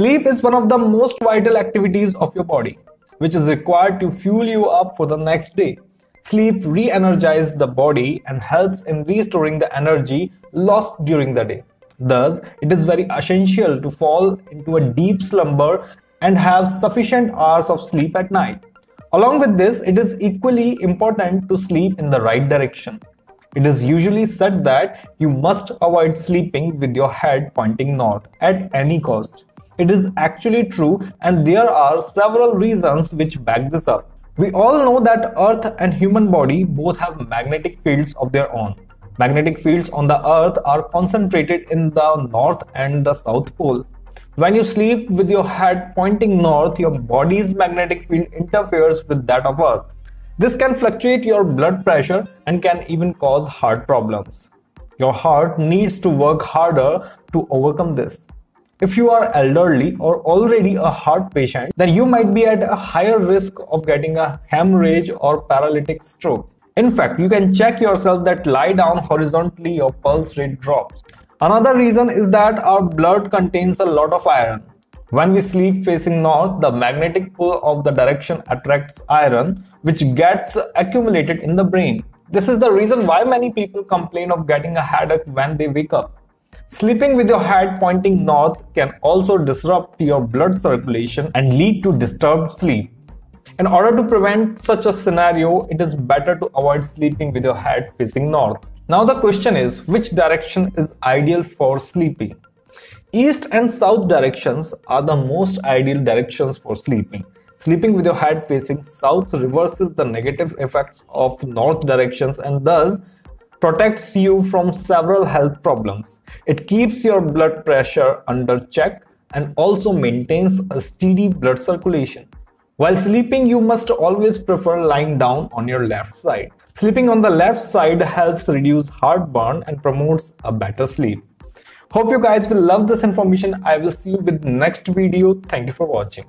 Sleep is one of the most vital activities of your body, which is required to fuel you up for the next day. Sleep re-energizes the body and helps in restoring the energy lost during the day. Thus, it is very essential to fall into a deep slumber and have sufficient hours of sleep at night. Along with this, it is equally important to sleep in the right direction. It is usually said that you must avoid sleeping with your head pointing north at any cost. It is actually true and there are several reasons which back this up. We all know that earth and human body both have magnetic fields of their own. Magnetic fields on the earth are concentrated in the north and the south pole. When you sleep with your head pointing north, your body's magnetic field interferes with that of Earth. This can fluctuate your blood pressure and can even cause heart problems. Your heart needs to work harder to overcome this. If you are elderly or already a heart patient, then you might be at a higher risk of getting a hemorrhage or paralytic stroke. In fact, you can check yourself that lie down horizontally your pulse rate drops. Another reason is that our blood contains a lot of iron. When we sleep facing north, the magnetic pull of the direction attracts iron, which gets accumulated in the brain. This is the reason why many people complain of getting a headache when they wake up. Sleeping with your head pointing north can also disrupt your blood circulation and lead to disturbed sleep. In order to prevent such a scenario, it is better to avoid sleeping with your head facing north. Now the question is, which direction is ideal for sleeping? East and south directions are the most ideal directions for sleeping. Sleeping with your head facing south reverses the negative effects of north directions and thus protects you from several health problems. It keeps your blood pressure under check and also maintains a steady blood circulation. While sleeping, you must always prefer lying down on your left side. Sleeping on the left side helps reduce heartburn and promotes a better sleep. Hope you guys will love this information. I will see you with next video. Thank you for watching.